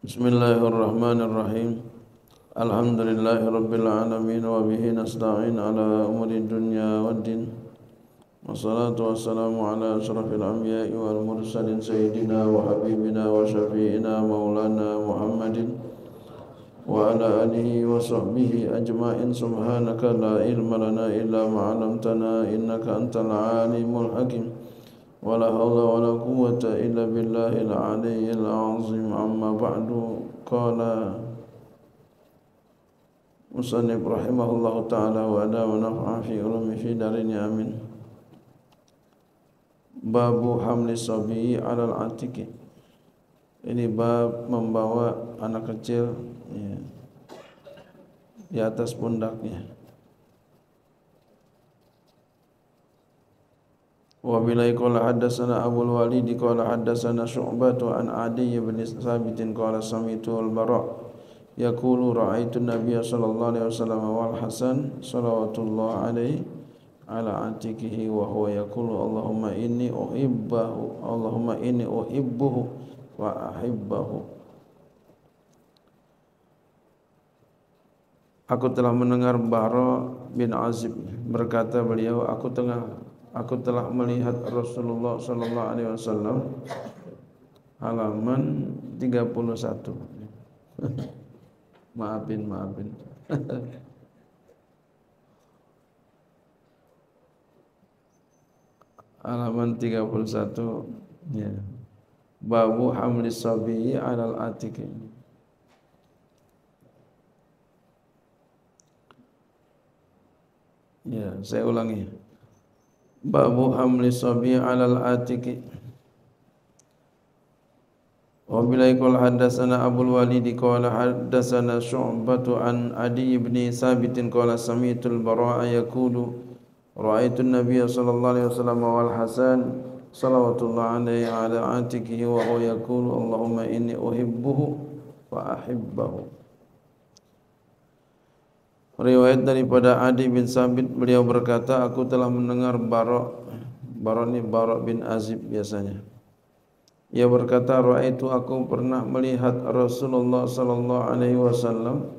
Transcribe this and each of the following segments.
Bismillahirrahmanirrahim. Alhamdulillahi rabbil alamin wa bihi nasta'in ala umuri dunya waddin Wassalatu wassalamu ala ashrafil anbiya'i wal mursalin sayyidina wa habibina wa syafi'ina maulana Muhammadin wa ala alihi wa sahbihi ajma'in. Subhanaka la ilma lana illa ma 'allamtana innaka antal alimul hakim ولا حول ولا قوة إلا بالله العلي العظيم أما بعد قال مصنف رحمه الله تعالى وأدى ونفع في علوم في دارين آمين باب حمل الصبي على العتيق ini bab membawa anak kecil ya, di atas pundaknya وبلي قال حدثنا أبو الوليد قال حدثنا شعبة عن عدي بن ثابت قال سمعت البراء يقول رأيت النبي صلى الله عليه وسلم والحسن صلوات الله عليه على عتيقه وهو يقول اللهم إني أحبه اللهم إني أحبه وأحبه Aku telah mendengar Bara bin Azib berkata beliau aku tengah aku telah melihat Rasulullah sallallahu alaihi wasallam halaman 31 maafin maafin. Halaman 31 ya. Babu hamlis sabi alal atiq ya saya ulangi babu hamli sabi alal atiki. Wa bilai qala hadatsana abul walid qala hadatsana syu'batu an adi ibn sabit qala sami'tul bara'a yaqulu ra'aitu an-nabiy sallallahu alaihi wasallam wal hasan salawatullah alaihi ala atikihi wa huwa yaqulu allahumma inni uhibbuhu wa ahibbahu Riwayat daripada Adi bin Sabit beliau berkata aku telah mendengar Barok Barok ini Barok bin Azib biasanya. Ia berkata itu aku pernah melihat Rasulullah sallallahu alaihi wasallam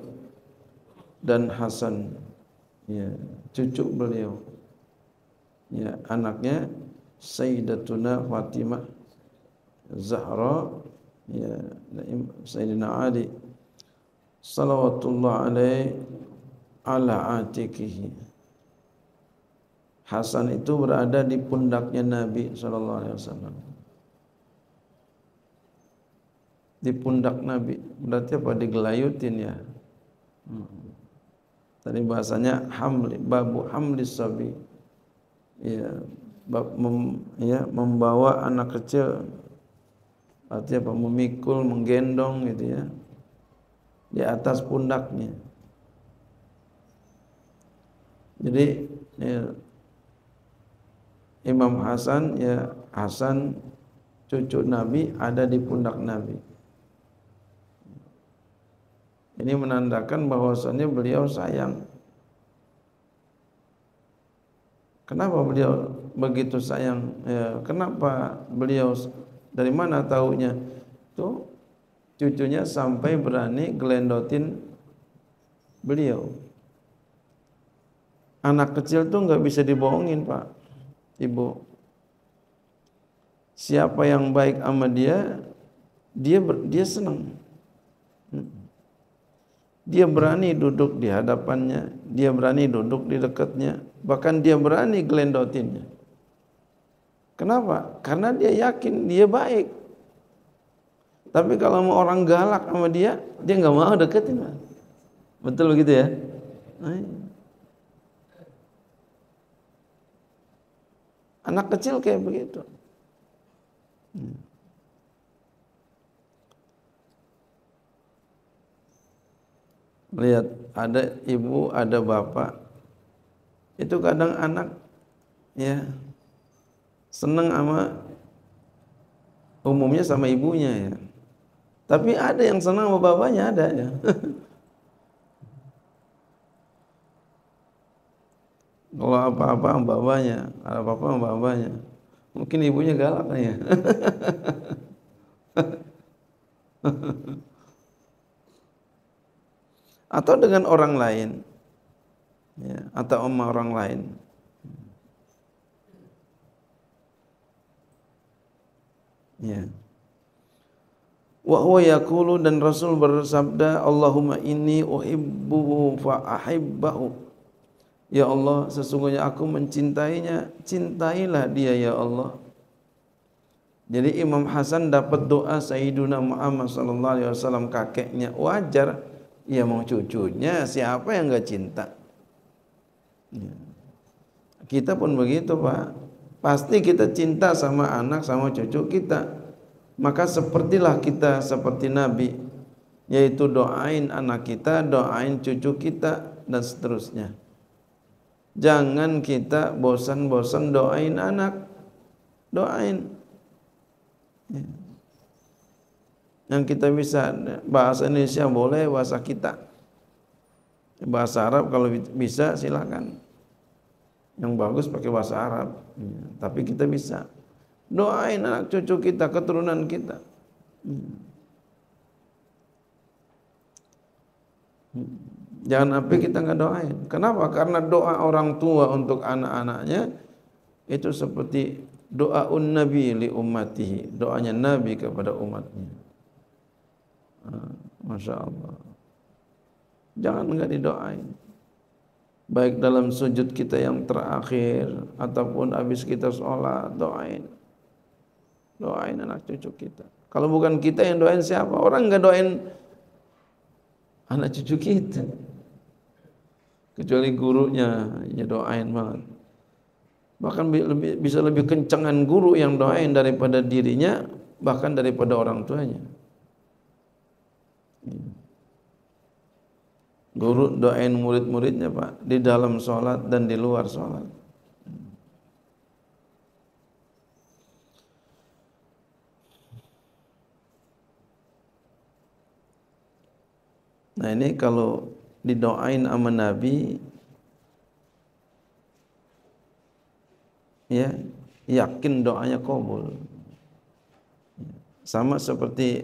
dan Hasan ya cucu beliau. Ya anaknya Sayyidatuna Fatimah Zahra ya Sayyidina Ali salawatullah alaihi ala atikihi. Hasan itu berada di pundaknya Nabi sallallahu alaihi wasallam. Di pundak Nabi. Berarti apa? Digelayutin ya? Hmm. tadi bahasanya hamli babu hamli sabi. Ya bab mem, ya membawa anak kecil. Artinya apa? Memikul menggendong gitu ya. Di atas pundaknya jadi ya, Imam Hasan ya Hasan cucu Nabi ada di pundak Nabi. Ini menandakan bahwasannya beliau sayang. Kenapa beliau begitu sayang? Ya, kenapa beliau dari mana tahunya? Tuh cucunya sampai berani gelendotin beliau. Anak kecil tuh nggak bisa dibohongin pak, ibu. Siapa yang baik sama dia, dia ber, dia senang. Dia berani duduk di hadapannya, dia berani duduk di dekatnya, bahkan dia berani gelendotinnya. Kenapa? Karena dia yakin dia baik. Tapi kalau mau orang galak sama dia, dia nggak mau deketin. Betul begitu ya? Nah, Anak kecil kayak begitu. Hmm. Lihat, ada ibu, ada bapak. Itu kadang anak ya senang sama umumnya sama ibunya ya. Tapi ada yang senang sama bapaknya ada ya. Kalau apa-apa bapaknya, ada apa-apa bapaknya. Mungkin ibunya galak ya. atau dengan orang lain ya, atau sama orang lain ya wa huwa yaqulu dan Rasul bersabda Allahumma inni uhibbuhu fa ahibbahu Ya Allah, sesungguhnya aku mencintainya, cintailah dia ya Allah. Jadi Imam Hasan dapat doa Sayyiduna Muhammad sallallahu alaihi wasallam kakeknya wajar ya mau cucunya siapa yang enggak cinta. Ya. Kita pun begitu, Pak. Pasti kita cinta sama anak sama cucu kita. Maka sepertilah kita seperti Nabi yaitu doain anak kita, doain cucu kita dan seterusnya. Jangan kita bosan-bosan doain anak. Doain. Ya. Yang kita bisa bahasa Indonesia boleh, bahasa kita. Bahasa Arab kalau bisa silakan. Yang bagus pakai bahasa Arab. Tapi kita bisa. Doain anak cucu kita, keturunan kita. Hmm. Jangan sampai kita nggak doain. Kenapa? Karena doa orang tua untuk anak-anaknya itu seperti doa un nabi li ummatihi, doanya nabi kepada umatnya. Ah, Masya Allah. Jangan nggak didoain. Baik dalam sujud kita yang terakhir ataupun habis kita sholat doain. Doain anak cucu kita. Kalau bukan kita yang doain siapa? Orang nggak doain anak cucu kita kecuali gurunya ya doain banget. Bahkan bisa lebih kencangan guru yang doain daripada dirinya bahkan daripada orang tuanya. Guru doain murid-muridnya pak di dalam sholat dan di luar sholat. Nah ini kalau didoain sama Nabi. Ya yakin doanya kabul. Sama seperti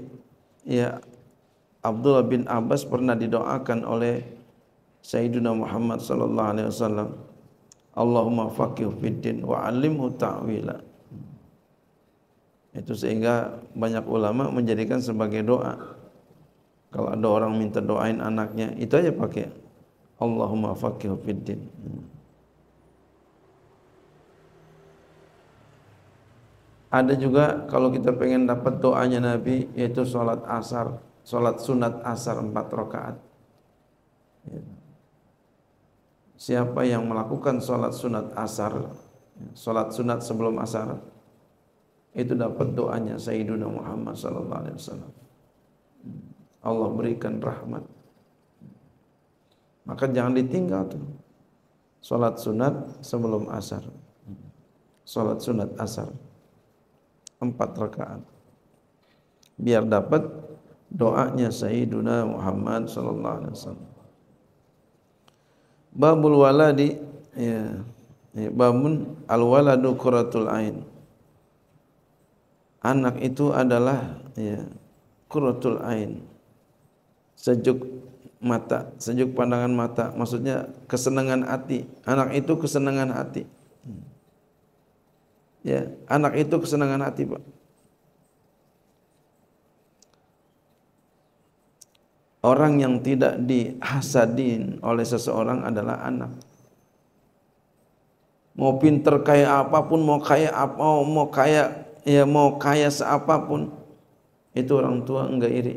ya Abdullah bin Abbas pernah didoakan oleh Sayyidina Muhammad sallallahu alaihi wasallam. Allahumma faqih fiddin wa alimhu ta'wila. Itu sehingga banyak ulama menjadikan sebagai doa kalau ada orang minta doain anaknya, itu aja pakai Allahumma faqih fiddin. Ada juga kalau kita pengen dapat doanya Nabi yaitu sholat asar, sholat sunat asar empat rakaat. Siapa yang melakukan sholat sunat asar, sholat sunat sebelum asar, itu dapat doanya Sayyiduna Muhammad sallallahu alaihi wasallam. Allah berikan rahmat. Maka jangan ditinggal tuh. Salat sunat sebelum asar. Salat sunat asar. Empat rakaat. Biar dapat doanya Sayyiduna Muhammad sallallahu alaihi wasallam. Babul waladi ya, ya babun al waladu quratul ain. Anak itu adalah ya quratul ain sejuk mata, sejuk pandangan mata, maksudnya kesenangan hati. Anak itu kesenangan hati. Ya, anak itu kesenangan hati, Pak. Orang yang tidak dihasadin oleh seseorang adalah anak. Mau pinter kayak apa pun, mau kaya apa, mau kaya ya mau kaya seapapun, itu orang tua enggak iri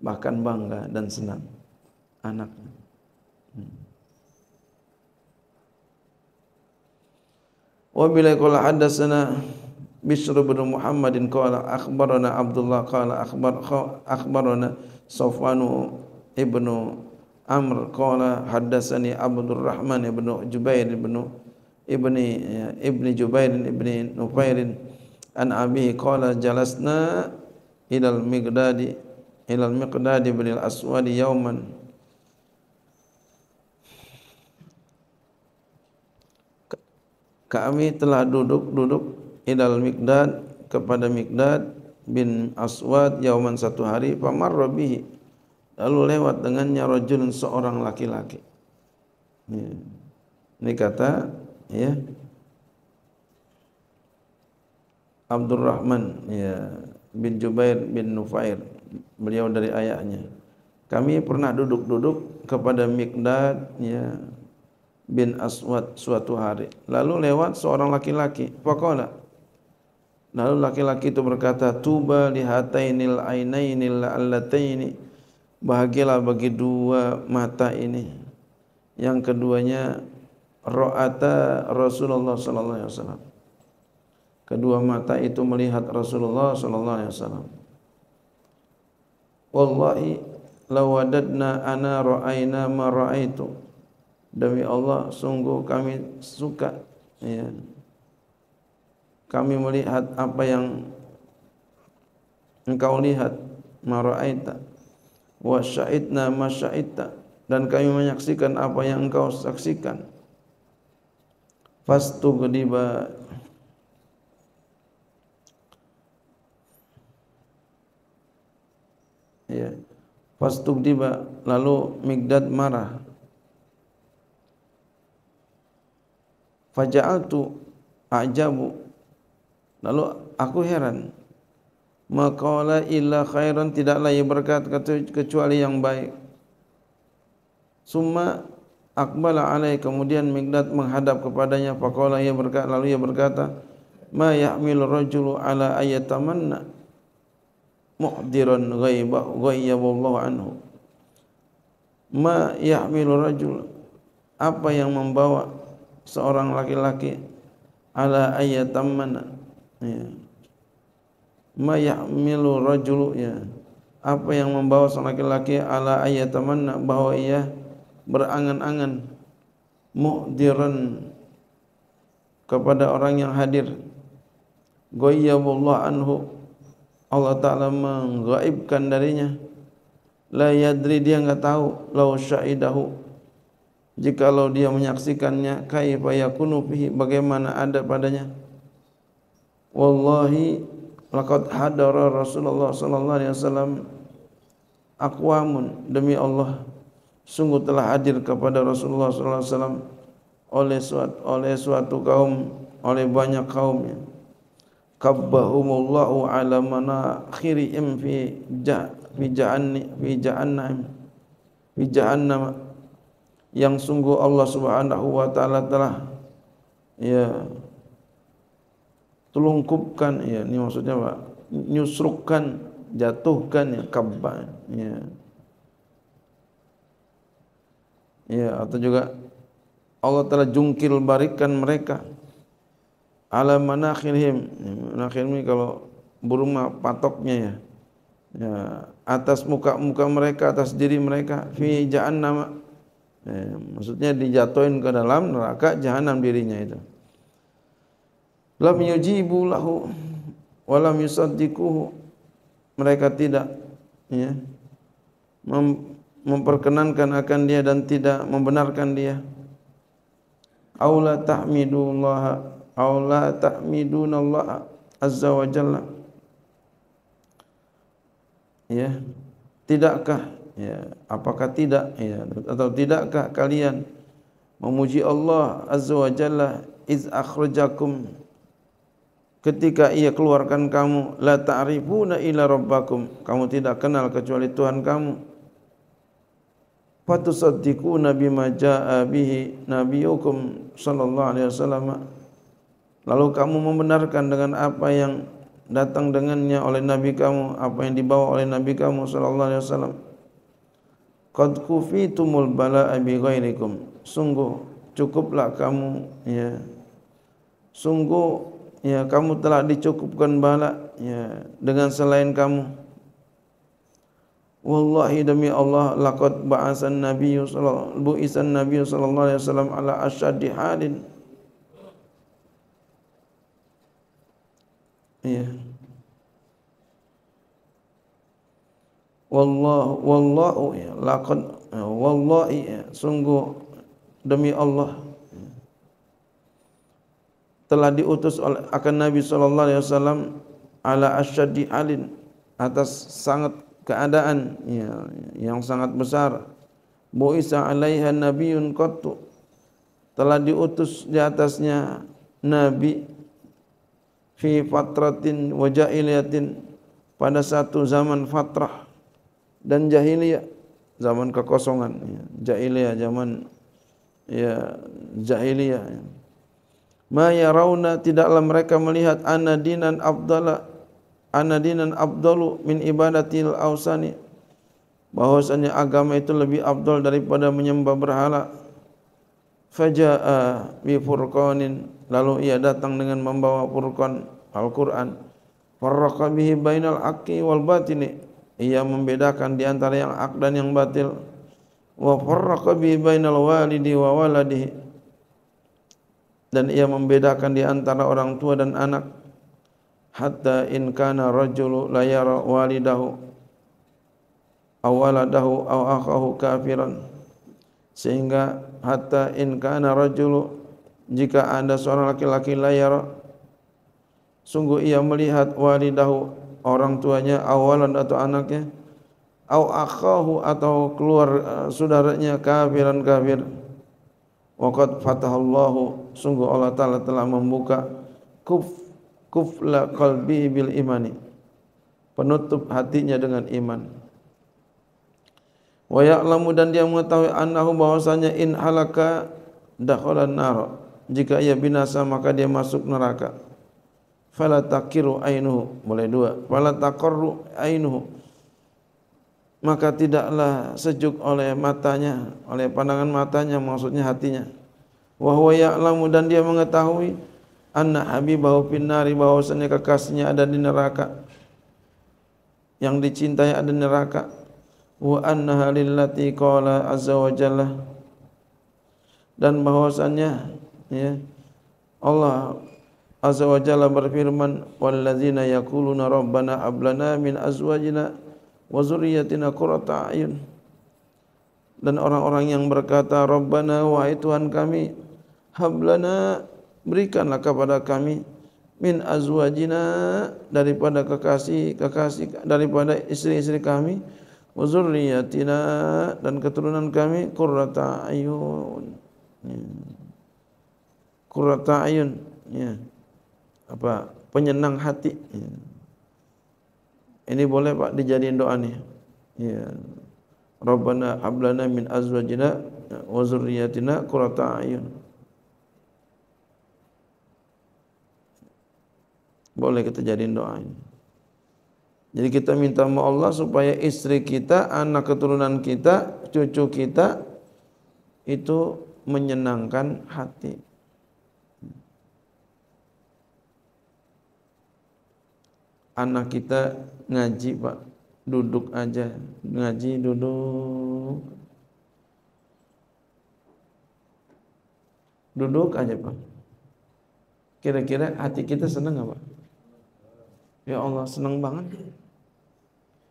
bahkan bangga dan senang anaknya. Hmm. Wa bila qala hadatsana Bishr bin Muhammadin qala akhbarana Abdullah qala akhbar akhbarana Safwanu ibnu Amr qala hadatsani Abdul Rahman ibnu Jubair ibnu ibni ibni Jubair ibni Nufair an abi qala jalasna ila al-Miqdadi ila al-Miqdad bin al-Aswad yawman kami telah duduk-duduk idal Miqdad kepada Miqdad bin Aswad yauman satu hari pamarra bihi. Lalu lewat dengannya rajulun seorang laki-laki. Ya. ini kata ya. Abdurrahman ya bin Jubair bin Nufair beliau dari ayahnya. Kami pernah duduk-duduk kepada Mikdad ya bin Aswad suatu hari. Lalu lewat seorang laki-laki. Faqala lalu laki-laki itu berkata tuba lihatainil ainainil allataini. Bahagialah bagi dua mata ini. Yang keduanya ra'ata Rasulullah sallallahu alaihi wasallam. Kedua mata itu melihat Rasulullah sallallahu alaihi wasallam. Wallahi lawadadna ana ra'aina ma ra'aitu. Demi Allah sungguh kami suka ya. Kami melihat apa yang engkau lihat ma ra'aita wa syahidna ma syahidta dan kami menyaksikan apa yang engkau saksikan. Fastu ya. Tiba lalu Migdad marah. Faja'altu ajabu. Lalu aku heran. Maqala illa khairan tidaklah ia berkat kecuali yang baik. Summa akbala alai kemudian Migdad menghadap kepadanya. Faqala ia berkata lalu ia berkata ma ya'milu rajulu ala ayatamanna muhdiran ghaibah ghaiyaballahu anhu. Ma yahmilu rajul apa yang membawa seorang laki-laki ala ayatamana ya. Ma yahmilu rajulu ya. Apa yang membawa seorang laki-laki ala ayatamanna bahwa ia berangan-angan muhdiran kepada orang yang hadir. Ghaiyaballahu anhu Allah Ta'ala menggaibkan darinya. La yadri dia enggak tahu. Lau syahidahu jikalau dia menyaksikannya kaifa yakunu fihi bagaimana ada padanya. Wallahi laqad hadara Rasulullah sallallahu alaihi wasallam aqwamun demi Allah sungguh telah hadir kepada Rasulullah sallallahu alaihi wasallam oleh suatu oleh suatu kaum oleh banyak kaumnya kabbahumullahu ala manakhirihim fi ja fi jahanni fi jahannam fi jahannam yang sungguh Allah Subhanahu wa taala telah ya telungkupkan ya ini maksudnya Pak nyusrukkan jatuhkan ya kabbah ya. Ya atau juga Allah telah jungkil barikan mereka ala manakhirihim. Manakhir ini kalau burung patoknya ya. Ya atas muka-muka mereka atas diri mereka fi jahannam. Ya, maksudnya dijatuhin ke dalam neraka jahanam dirinya itu. Lam yujibu lahu walam yusaddiquhu. Mereka tidak ya mem memperkenankan akan dia dan tidak membenarkan dia. Aula tahmidullah aw la ta'miduna Allah azza wa jalla. Ya. Tidakkah? Ya. Apakah tidak? Ya. Atau tidakkah kalian memuji Allah azza wa jalla? Iz akhrajakum. Ketika ia keluarkan kamu la ta'rifuna ila rabbakum. Kamu tidak kenal kecuali Tuhan kamu. Fatusaddiquna bima jaa bihi nabiyukum sallallahu alaihi wasallam Lalu kamu membenarkan dengan apa yang datang dengannya oleh Nabi kamu, apa yang dibawa oleh Nabi kamu sallallahu alaihi wasallam. Qad kufitumul bala'a bi ghairikum. Sungguh cukuplah kamu ya. Sungguh ya kamu telah dicukupkan bala ya dengan selain kamu. Wallahi demi Allah laqad ba'asan nabiyyu sallallahu alaihi wasallam ala asyaddi halin Iya. Wallahu wallahu ya laqad ya, wallahi ya, sungguh demi Allah. Telah diutus oleh akan Nabi sallallahu alaihi wasallam ala asyaddi alin atas sangat keadaan ya, yang sangat besar. Buisa alaiha nabiyyun qattu. Telah diutus di atasnya nabi fi fatratin wa jahiliyatin pada satu zaman fatrah dan jahiliyah zaman kekosongan ya. jahiliyah zaman ya jahiliyah ya. ma yarawna tidaklah mereka melihat anna dinan afdala anna dinan min ibadatil ausani bahwasanya agama itu lebih afdal daripada menyembah berhala faja'a bi furqanin lalu ia datang dengan membawa furqan Al-Qur'an. Farraqa bihi bainal haqqi wal batini. Ia membedakan di antara yang hak dan yang batil. Wa farraqa bihi bainal walidi wa waladihi. Dan ia membedakan di antara orang tua dan anak. Hatta in kana rajulu la yara walidahu. Awaladahu aw akhahu kafiran. Sehingga hatta in kana rajulu jika ada seorang laki-laki layar sungguh ia melihat walidahu orang tuanya awalan atau anaknya aw akhahu atau keluar uh, saudaranya kafiran kafir waqad fatahallahu sungguh Allah taala telah membuka kuf kufla qalbi bil imani penutup hatinya dengan iman. Wa ya'lamu dan dia mengetahui annahu bahwasanya in halaka dakhala nar jika ia binasa maka dia masuk neraka. Fala takiru ainuhu. Boleh dua. Fala taqarru ainuhu. Maka tidaklah sejuk oleh matanya oleh pandangan matanya maksudnya hatinya. Wa huwa ya'lamu dan dia mengetahui anna habibahu finnari bahwasanya kekasihnya ada di neraka. Yang dicintai ada di neraka. Wa annaha lillati qala azza wa jalla. Dan bahwasannya ya. Allah azza wa jalla berfirman walladzina yaquluna rabbana ablana min azwajina wa zurriyyatina qurrata ayun. Dan orang-orang yang berkata rabbana wahai Tuhan kami hablana berikanlah kepada kami min azwajina daripada kekasih kekasih daripada istri-istri kami wa zurriyatina dan keturunan kami qurrata ayun. Ya. Qurrata ayun. Ya. Apa? Penyenang hati. Ya. ini boleh Pak dijadiin doa nih. Ya. Rabbana hablana min azwajina wa zurriyatina qurrata ayun. Boleh kita jadiin doa ini. Jadi kita minta sama Allah supaya istri kita, anak keturunan kita, cucu kita itu menyenangkan hati. Anak kita ngaji pak, duduk aja, ngaji duduk. Duduk aja pak. Kira-kira hati kita senang nggak pak? Ya Allah senang banget.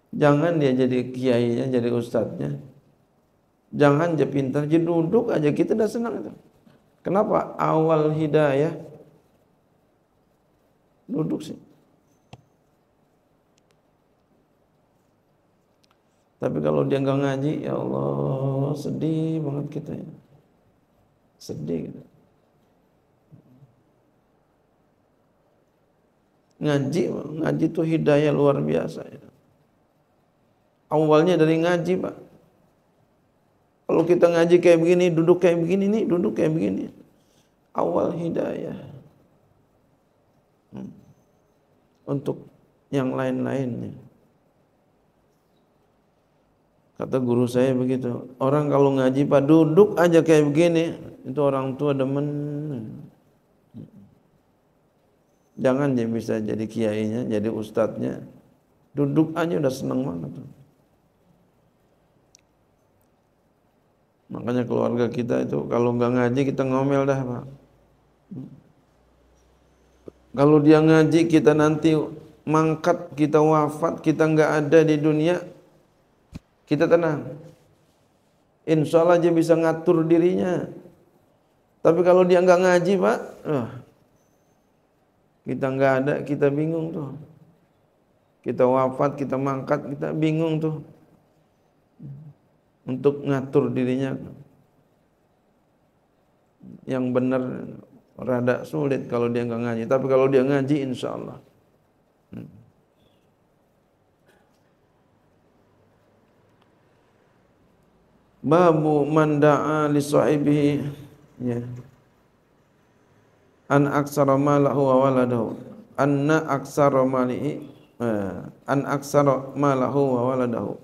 Jangan dia jadi kiainya, jadi ustadznya. Jangan dia pintar, jadi duduk aja kita udah senang itu. Kenapa? Awal hidayah duduk sih. Tapi kalau dia nggak ngaji, ya Allah sedih banget kita ya. Sedih gitu. Ngaji, ngaji itu hidayah luar biasa ya. Awalnya dari ngaji, Pak. Kalau kita ngaji kayak begini, duduk kayak begini nih, duduk kayak begini. Awal hidayah. Hmm. Untuk yang lain-lainnya. Kata guru saya begitu. Orang kalau ngaji, Pak, duduk aja kayak begini. Itu orang tua demen. Jangan dia bisa jadi kiainya, jadi ustadznya. Duduk aja udah senang banget. Makanya keluarga kita itu kalau nggak ngaji kita ngomel dah pak. Kalau dia ngaji kita nanti mangkat, kita wafat, kita nggak ada di dunia, kita tenang. Insya Allah aja bisa ngatur dirinya. Tapi kalau dia nggak ngaji pak, oh, kita nggak ada, kita bingung tuh. kita wafat, kita mangkat, kita bingung tuh untuk ngatur dirinya yang benar rada sulit kalau dia nggak ngaji tapi kalau dia ngaji insya Allah hmm. Babu manda'a li sahibihi ya an aksara malahu wa waladahu anna aksara malihi Eh, an aksara malahu wa waladahu.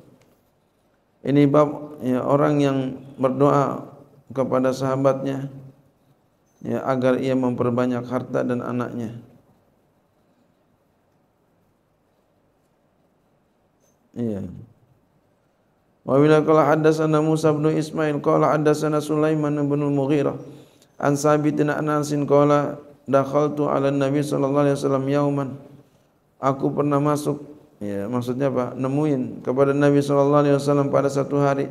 Ini bab ya, orang yang berdoa kepada sahabatnya ya agar ia memperbanyak harta dan anaknya. Iya. Wa bila qala haddatsana Musa bin Ismail qala haddatsana Sulaiman bin Mughirah an Sabit bin Anas qala dakhaltu ala Nabi sallallahu alaihi wasallam yauman aku pernah masuk ya maksudnya apa? Nemuin kepada Nabi sallallahu alaihi wasallam pada satu hari.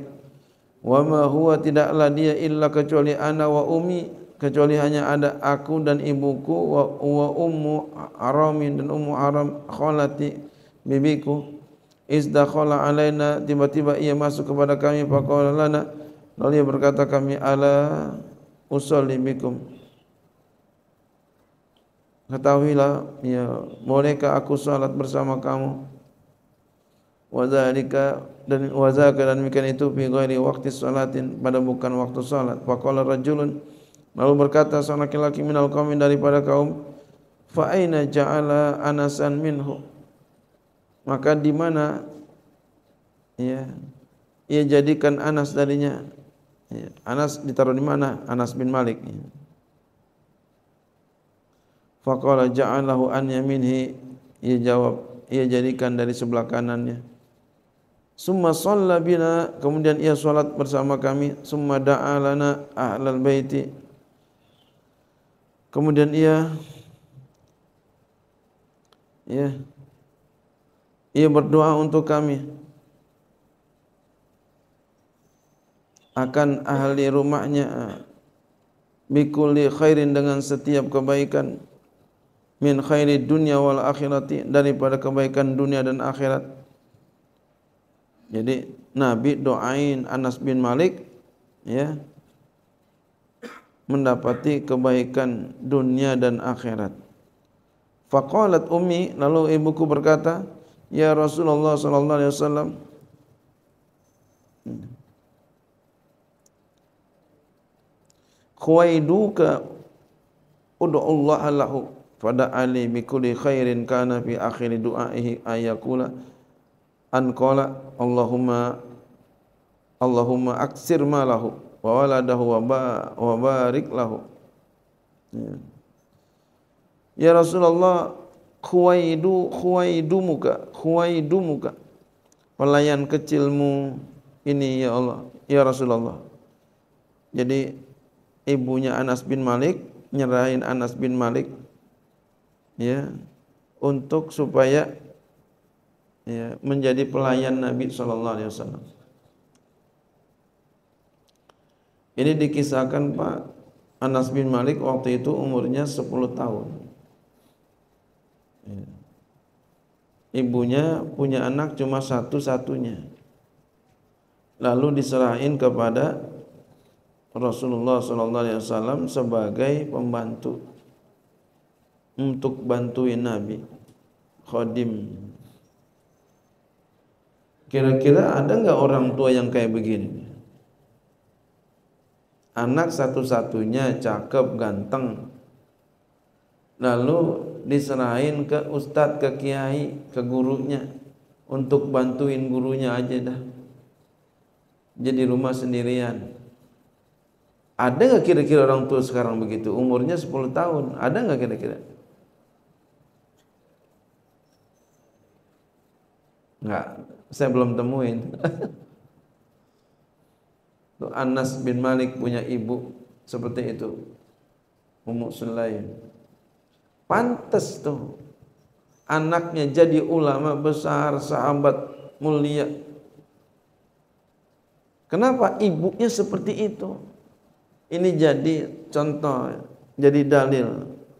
Wa ma huwa tidaklah dia illa kecuali ana wa ummi kecuali hanya ada aku dan ibuku wa, wa ummu aramin dan ummu aram khalati bibiku izdakhala alaina tiba-tiba ia masuk kepada kami faqala lana. Lalu ia berkata kami ala usalli bikum. Ketahuilah ya bolehkah aku salat bersama kamu? Wadzalika dan wazaka dan demikian itu fi ghairi waqti salatin pada bukan waktu salat. Faqala rajulun lalu berkata seorang laki-laki minal qaumi daripada kaum fa aina ja'ala anasan minhu maka di mana ya ia jadikan Anas darinya. Ya, Anas ditaruh di mana? Anas bin Malik. Ya. Faqala ja'alahu an yaminhi. Ia jawab ia jadikan dari sebelah kanannya. Summa shalla bina. Kemudian ia salat bersama kami. Summa da'a lana ahlal baiti. Kemudian ia ya ia berdoa untuk kami akan ahli rumahnya bikulli khairin dengan setiap kebaikan min khairi dunya wal akhirati daripada kebaikan dunia dan akhirat. Jadi Nabi doain Anas bin Malik ya mendapati kebaikan dunia dan akhirat. Faqalat ummi lalu ibuku berkata, "Ya Rasulullah sallallahu alaihi wasallam, Khuaiduka ud'u Allah lahu. Pada ali bi kulli khairin kana fi akhir du'aihi ayakula. An qala Allahumma Allahumma aksir malahu wa waladahu wa, ba, wa barik lahu. Ya. ya Rasulullah khuwaidu khuwaidumuka khuwaidumuka pelayan kecilmu ini ya Allah ya Rasulullah jadi ibunya Anas bin Malik nyerahin Anas bin Malik ya untuk supaya ya menjadi pelayan Nabi sallallahu alaihi wasallam. Ini dikisahkan Pak Anas bin Malik waktu itu umurnya 10 tahun. Ya. Ibunya punya anak cuma satu-satunya. Lalu diserahin kepada Rasulullah wasallam sebagai pembantu untuk bantuin Nabi khadim kira-kira ada nggak orang tua yang kayak begini anak satu-satunya cakep ganteng lalu diserahin ke ustadz ke kiai ke gurunya. Untuk bantuin gurunya aja dah. Jadi rumah sendirian. Ada nggak kira-kira orang tua sekarang begitu? Umurnya 10 tahun. Ada nggak kira-kira? Enggak, saya belum temuin. Tuh Anas bin Malik punya ibu seperti itu. Ummu Sulaim. Pantas tuh anaknya jadi ulama besar, sahabat mulia. Kenapa ibunya seperti itu? Ini jadi contoh, jadi dalil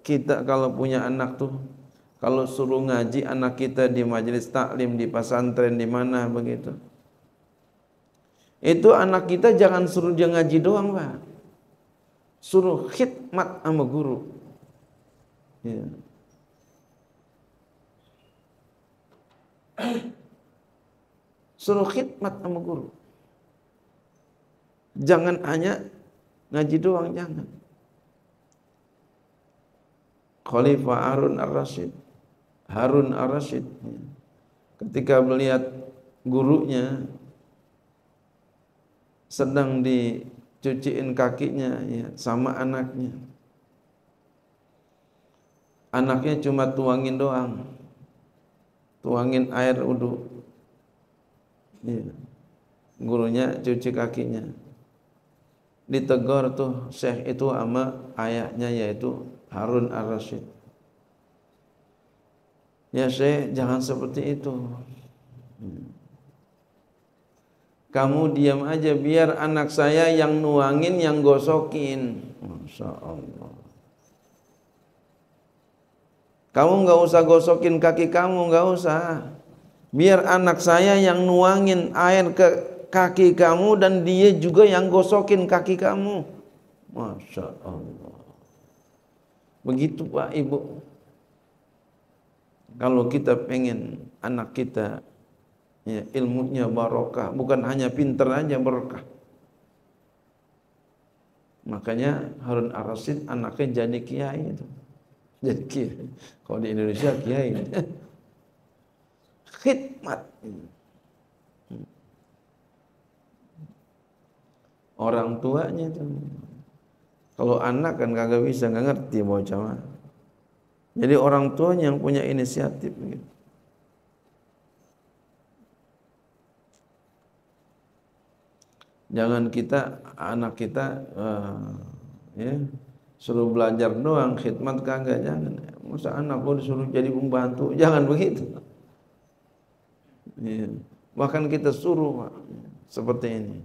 kita kalau punya anak tuh Kalau suruh ngaji anak kita di majelis taklim, di pesantren, di mana begitu. Itu anak kita jangan suruh dia ngaji doang, Pak. Suruh khidmat sama guru. Ya. Suruh khidmat sama guru. Jangan hanya ngaji doang, jangan. Khalifah Harun Ar-Rasyid. Harun Ar-Rasyid. Ketika melihat gurunya sedang dicuciin kakinya ya, sama anaknya. Anaknya cuma tuangin doang. Tuangin air wudhu. Ya. Gurunya cuci kakinya. Ditegur tuh Syekh itu sama ayahnya yaitu Harun Ar-Rasyid. Ya Syekh jangan seperti itu. Kamu diam aja biar anak saya yang nuangin, yang gosokin. Masya Allah. Kamu nggak usah gosokin kaki kamu, nggak usah. Biar anak saya yang nuangin air ke kaki kamu dan dia juga yang gosokin kaki kamu. Masya Allah. Begitu Pak Ibu. Kalau kita pengen anak kita ya, ilmunya barokah bukan hanya pinter aja barokah makanya Harun Ar-Rasyid anaknya jadi kiai itu jadi kiai. Kalau di Indonesia kiai. Khidmat. Orang tuanya itu. Kalau anak kan kagak bisa nggak ngerti mau mah jadi orang tuanya yang punya inisiatif gitu Jangan kita anak kita uh, ya suruh belajar doang, khidmat kagak jangan. Masa anak gua disuruh jadi pembantu, jangan begitu. Ya. Bahkan kita suruh Pak, seperti ini.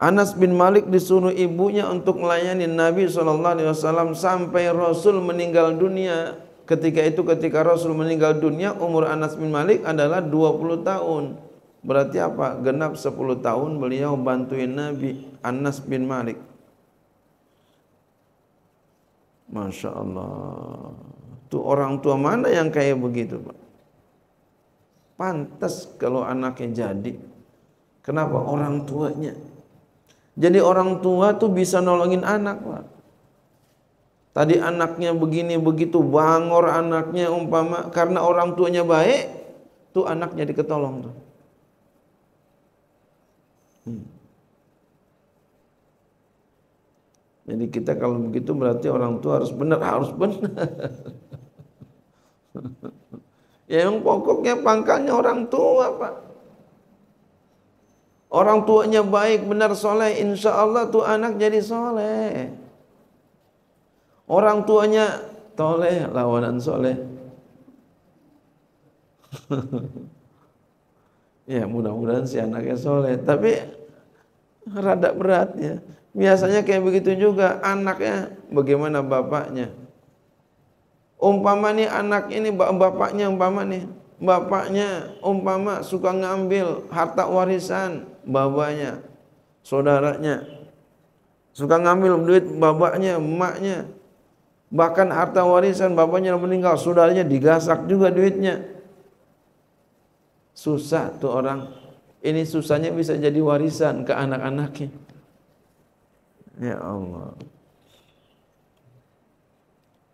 Anas bin Malik disuruh ibunya untuk melayani Nabi SAW sampai Rasul meninggal dunia. Ketika itu ketika Rasul meninggal dunia umur Anas bin Malik adalah 20 tahun. Berarti apa? Genap 10 tahun beliau bantuin Nabi Anas bin Malik. Masya Allah. Tuh orang tua mana yang kayak begitu Pak? Pantas kalau anaknya jadi. Kenapa? Orang tuanya. Jadi orang tua tuh bisa nolongin anak Pak. Tadi anaknya begini begitu bangor anaknya umpama karena orang tuanya baik, tuh anaknya diketolong tuh. Hmm. Jadi kita kalau begitu berarti orang tua harus benar, harus benar. ya yang pokoknya pangkalnya orang tua pak. Orang tuanya baik, benar soleh, insya Allah tuh anak jadi soleh. Orang tuanya toleh, lawanan soleh. ya mudah-mudahan si anaknya soleh. Tapi rada berat ya. Biasanya kayak begitu juga anaknya bagaimana bapaknya. Umpama nih anak ini bapaknya umpama nih bapaknya umpama suka ngambil harta warisan bapaknya, saudaranya. Suka ngambil duit bapaknya, emaknya. Bahkan harta warisan bapaknya meninggal, saudaranya digasak juga duitnya. Susah tuh orang ini susahnya bisa jadi warisan ke anak-anaknya. Ya Allah.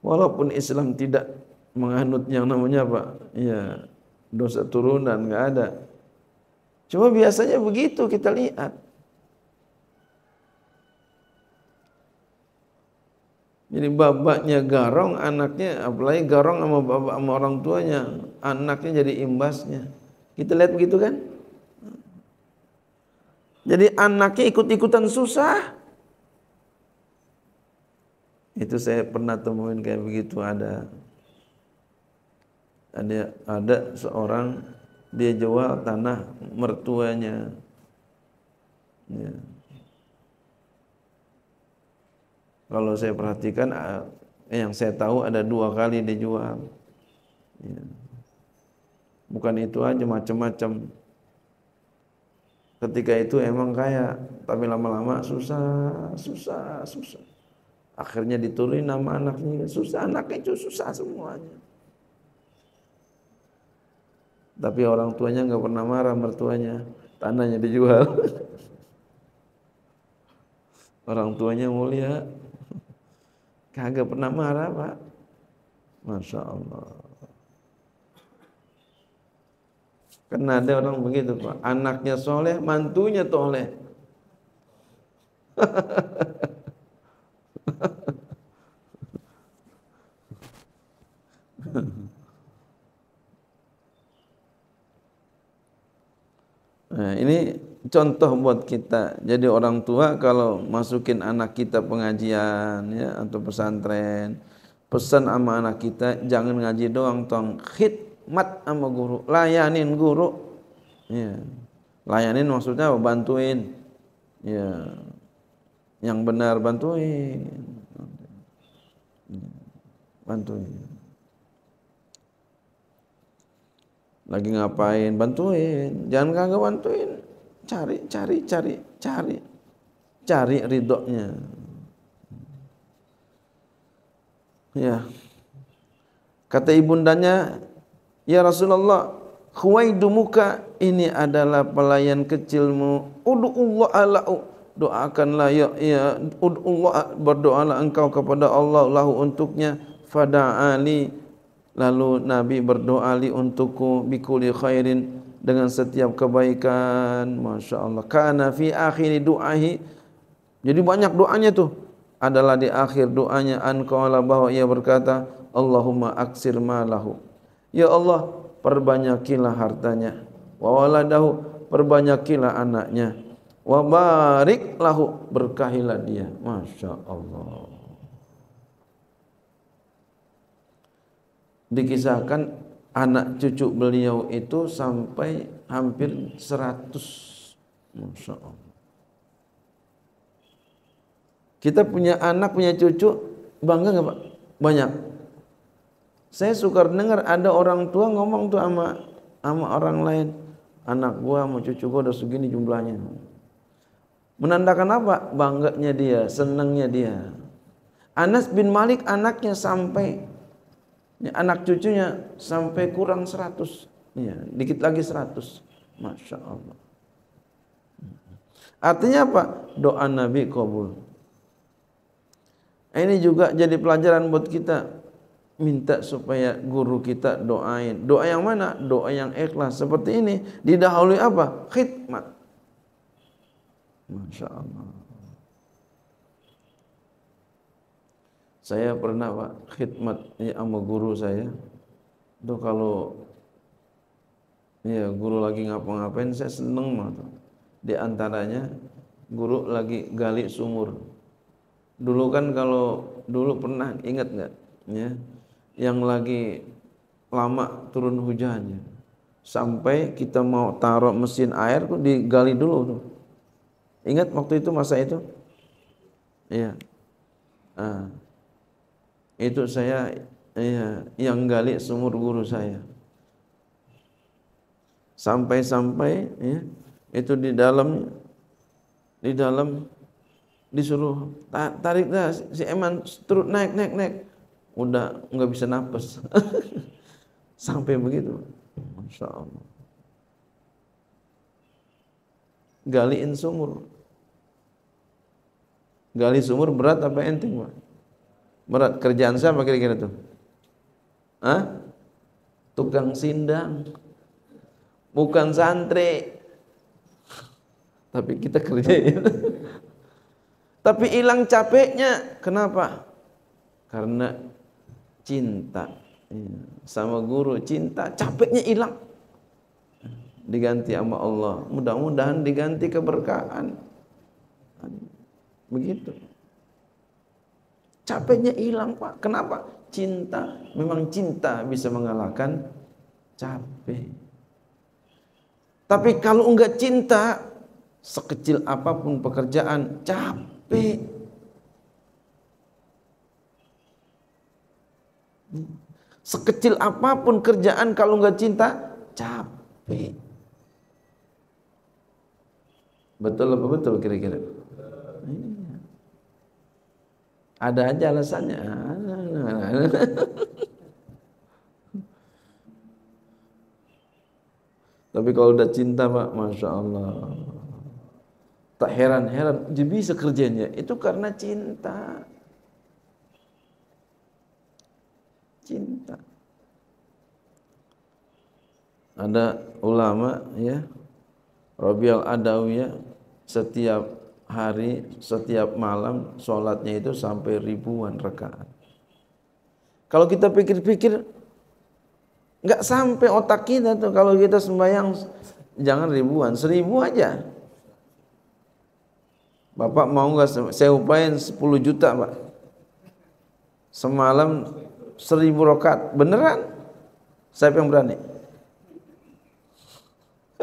Walaupun Islam tidak menganut yang namanya apa? Ya, dosa turunan nggak ada. Cuma biasanya begitu kita lihat. Jadi bapaknya garong, anaknya apalagi garong sama bapak sama orang tuanya, anaknya jadi imbasnya. Kita lihat begitu kan? Jadi anaknya ikut-ikutan susah. Itu saya pernah temuin kayak begitu ada ada ada seorang dia jual tanah mertuanya. Ya. Kalau saya perhatikan yang saya tahu ada dua kali dijual ya. bukan itu aja macam-macam ketika itu emang kaya tapi lama-lama susah susah susah akhirnya diturunin nama anaknya. Susah anaknya itu susah semuanya. Tapi orang tuanya nggak pernah marah mertuanya. Tanahnya dijual. Orang tuanya mulia. Kagak pernah marah pak. Masya Allah. Karena ada orang begitu pak. Anaknya soleh, mantunya toleh Nah, ini contoh buat kita. Jadi orang tua kalau masukin anak kita pengajian ya atau pesantren, pesan sama anak kita jangan ngaji doang, tong khidmat sama guru, layanin guru. Ya. Layanin maksudnya apa? Bantuin. Ya. Yang benar bantuin. Ya. Bantuin. Lagi ngapain? Bantuin. Jangan kagak bantuin cari cari cari cari cari ridhonya. Ya. Kata ibundanya ya Rasulullah muka ini adalah pelayan kecilmu. Ud'ullah ala'u. Doakanlah ya ya ud'ullah berdoalah engkau kepada Allah lahu untuknya. Fada'ali. Lalu Nabi berdoa li untukku bikuli khairin dengan setiap kebaikan. Masya Allah. Kana fi akhiri du'ahi. Jadi banyak doanya tuh. Adalah di akhir doanya anqala bahwa ia berkata Allahumma aksir malahu. Ya Allah perbanyakilah hartanya. Wa waladahu perbanyakilah anaknya. Wa barik lahu berkahilah dia. Masya Allah. Dikisahkan anak cucu beliau itu sampai hampir 100 Masya Allah. Kita punya anak punya cucu bangga nggak pak? Banyak. Saya suka dengar ada orang tua ngomong tuh sama sama orang lain anak gua sama cucu gua udah segini jumlahnya. Menandakan apa? Bangganya dia senangnya dia. Anas bin Malik anaknya sampai ini anak cucunya sampai kurang 100. Ya, dikit lagi 100. Masya Allah. Artinya apa? Doa Nabi kabul. Ini juga jadi pelajaran buat kita. Minta supaya guru kita doain. Doa yang mana? Doa yang ikhlas. Seperti ini. Didahului apa? Khidmat. Masya Allah. Saya pernah Pak khidmat ya, sama guru saya. Itu kalau ya guru lagi ngapa-ngapain saya seneng banget. Di antaranya guru lagi gali sumur. Dulu kan kalau dulu pernah ingat nggak ya yang lagi lama turun hujannya sampai kita mau taruh mesin air tuh digali dulu tuh. Ingat waktu itu masa itu? Iya. Ah itu saya ya, yang gali sumur guru saya. Sampai-sampai ya, itu di dalam di dalam disuruh tarik dah si Eman turut naik naik naik. Udah nggak bisa napas sampai begitu. Masya Allah. Galiin sumur. Gali sumur berat apa enteng pak Berat kerjaan siapa kira-kira tuh? Hah? Tukang sindang. Bukan santri. Tapi kita kerjain. Tapi hilang capeknya. Kenapa? Karena cinta. Iya. Sama guru cinta, capeknya hilang. Diganti sama Allah. Mudah-mudahan diganti keberkahan. Begitu. Capeknya hilang Pak. Kenapa? Cinta. Memang cinta bisa mengalahkan capek. Tapi kalau enggak cinta, sekecil apa pun pekerjaan, capek. Sekecil apa pun kerjaan kalau nggak cinta, capek. Betul apa betul kira-kira? Ada aja alasannya. Tapi kalau udah cinta pak, masya Allah, tak heran-heran, dia bisa kerjanya. Itu karena cinta. Cinta. Ada ulama ya, Rabiul Adawiyah setiap hari, setiap malam sholatnya itu sampai ribuan rakaat. Kalau kita pikir-pikir Enggak sampai otak kita tuh kalau kita sembahyang jangan ribuan, seribu aja. Bapak mau nggak saya upayain 10 juta, Pak. Semalam seribu rokat, beneran? Siapa yang berani?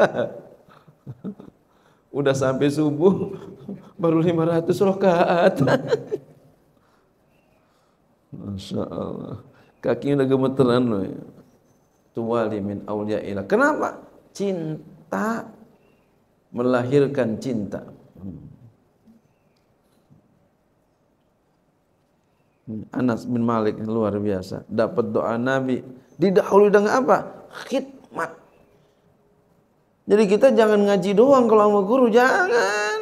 Udah sampai subuh baru 500 rokat. Masya Allah. Kakinya udah gemeteran loh ya tuwali min. Kenapa? Cinta melahirkan cinta. Hmm. Anas bin Malik luar biasa. Dapat doa Nabi. Didahului dengan apa? Khidmat. Jadi kita jangan ngaji doang kalau sama guru. Jangan.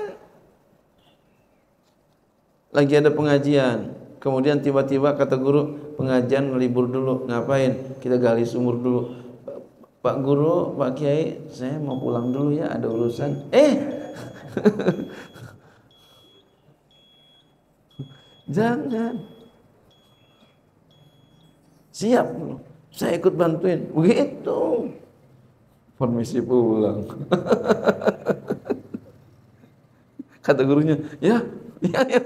Lagi ada pengajian. Kemudian tiba-tiba kata guru, pengajian libur dulu ngapain? Kita gali sumur dulu. Pak Guru Pak Kiai saya mau pulang dulu ya ada urusan. Eh! Jangan. Siap. Saya ikut bantuin. Begitu permisi pulang kata gurunya ya ya, ya.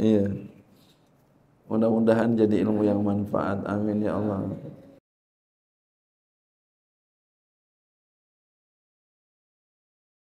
Iya. Mudah-mudahan jadi ilmu yang manfaat. Amin ya Allah.